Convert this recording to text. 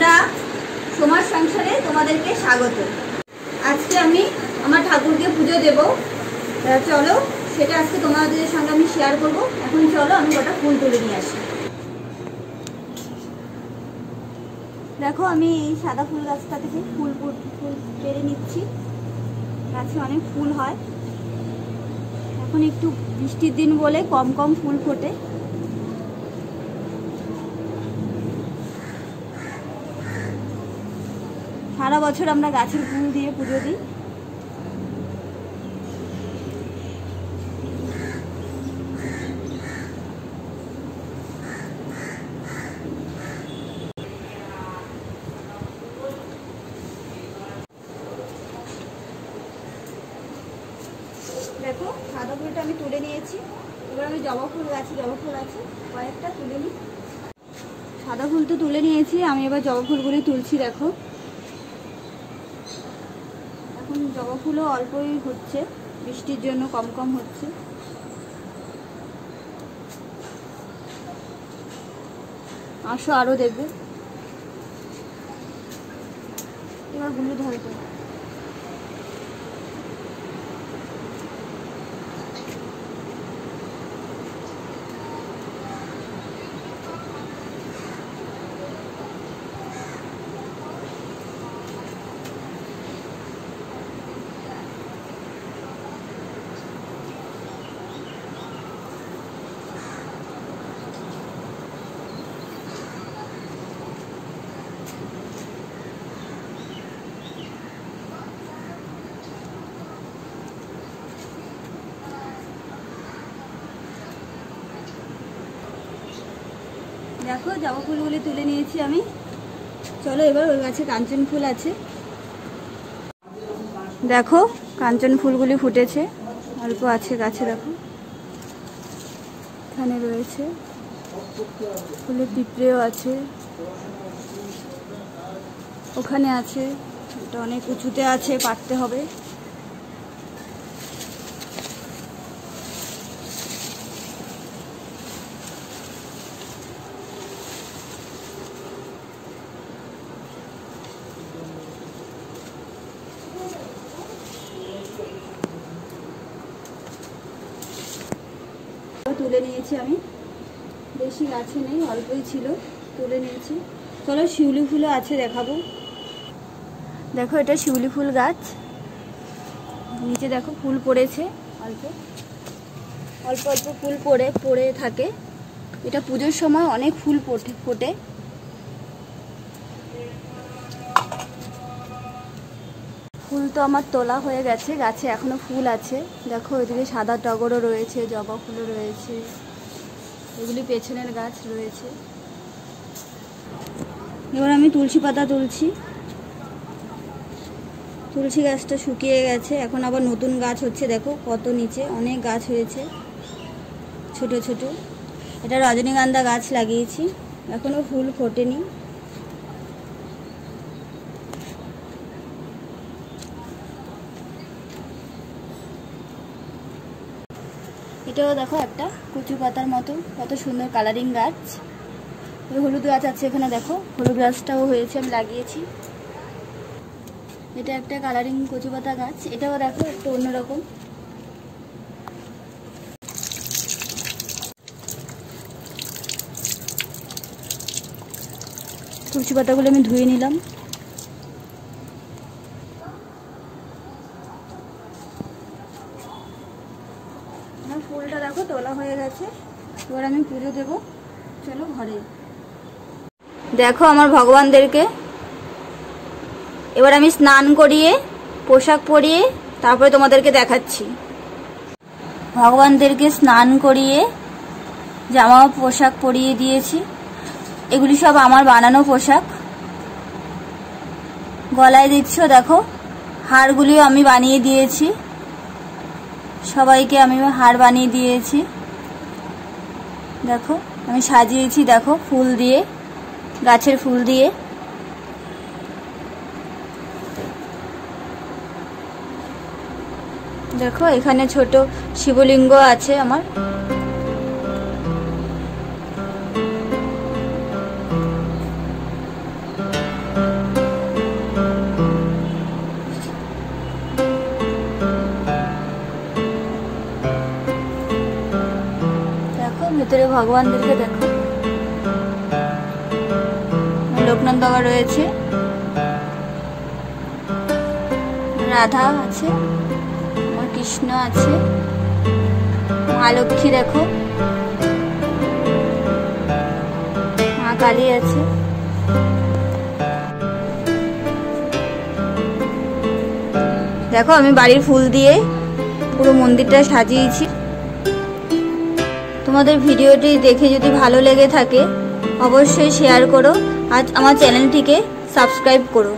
বন্ধুরা সমাজ সংসারে তোমাদেরকে স্বাগত। আজকে আমি আমার ঠাকুরকে পুজো দেব। চলো, সেটা আজকে তোমাদের সঙ্গে আমি শেয়ার করব। এখন চলো, আমি কটা ফুল তুলে নিয়ে আসি। দেখো, আমি এই সাদা ফুল গাছটা থেকে ফুল- ফুল পেরে নিচ্ছি। গাছে অনেক ফুল হয়। এখন একটু বৃষ্টির দিন বলে কম কম ফুল ফোটে। সারা বছর আমরা গাছের ফুল দিয়ে পুজো দিই। দেখো, সাদা ফুলটা আমি তুলে নিয়েছি। এবার আমি জবা ফুল গাছে, জবা ফুল আছে, কয়েকটা তুলে নিই। সাদা ফুল তো তুলে নিয়েছি, আমি এবার জবা ফুলগুলি তুলছি, দেখো। এখন জবা ফুলও অল্পই হচ্ছে, বৃষ্টির জন্য কম কম হচ্ছে। আসো আরও দেখবে। এবারগুলো ধরে দেখো জবা ফুলগুলি তুলে নিয়েছি আমি। চলো এবার ওই গাছে কাঞ্চন ফুল আছে। দেখো, কাঞ্চন ফুলগুলি ফুটেছে। অল্প আছে গাছে, দেখো। এখানে রয়েছে। ফুলের পিঁপড়েও আছে। ওখানে আছে। এটা অনেক উঁচুতে আছে পারতে হবে। তুলে নিয়েছি আমি। বেশি গাছে নেই, অল্পই ছিল, তুলে নিয়েছি। চলো শিউলি ফুলও আছে দেখাবো। দেখো এটা শিউলি ফুল গাছ। নিচে দেখো ফুল পড়েছে, অল্প। অল্প অল্প ফুল পড়ে পড়ে থাকে। এটা পুজোর সময় অনেক ফুল ফোটে। ফুল তো আমার তোলা হয়ে গেছে, গাছে এখনও ফুল আছে। দেখো ওইদিকে সাদা টগরও রয়েছে, জবা ফুলও রয়েছে। এগুলি পেছনের গাছ রয়েছে। এবার আমি তুলসী পাতা তুলছি। তুলসী গাছটা শুকিয়ে গেছে, এখন আবার নতুন গাছ হচ্ছে, দেখো কত নিচে, অনেক গাছ হয়েছে, ছোট ছোট। এটা রজনীগন্ধা গাছ লাগিয়েছি, এখনও ফুল ফোটেনি। এটাও দেখো একটা কচু পাতার মতো, কত সুন্দর কালারিং গাছ। হলুদ গাছ আছে এখানে দেখো, হলুদ গাছটাও হয়েছে, আমি লাগিয়েছি। এটা একটা কালারিং কচু পাতা গাছ, এটাও দেখো একটু অন্যরকম। কচু পাতাগুলো আমি ধুয়ে নিলাম আমার ফুলটা দেখো তোলা হয়ে গেছে এবার আমি পুজো দেবো। চলো ঘরে। দেখো আমার ভগবানদেরকে। এবার আমি স্নান করিয়ে, পোশাক পরিয়ে, তারপরে তোমাদেরকে দেখাচ্ছি। ভগবানদেরকে স্নান করিয়ে, জামা পোশাক পরিয়ে দিয়েছি। এগুলি সব আমার বানানো পোশাক। গলায় দিচ্ছ, দেখো। হাড়গুলিও আমি বানিয়ে দিয়েছি। সবাইকে আমি হাড় বানিয়ে দিয়েছি। দেখো, আমি সাজিয়েছি, দেখো, ফুল দিয়ে, গাছের ফুল দিয়ে। দেখো, এখানে ছোট শিবলিঙ্গ আছে আমার। ভগবানদেরকে দেখো লোকনাথ বাবা রয়েছে। রাধা আছে। আমার কৃষ্ণ আছে। মা লক্ষ্মী দেখো। মা কালী আছে। দেখো আমি বাড়ির ফুল দিয়ে পুরো মন্দিরটা সাজিয়েছি। তোমাদের ভিডিওটি দেখে যদি ভালো লেগে থাকে, অবশ্যই শেয়ার করো আর আমার চ্যানেলটিকে সাবস্ক্রাইব করো।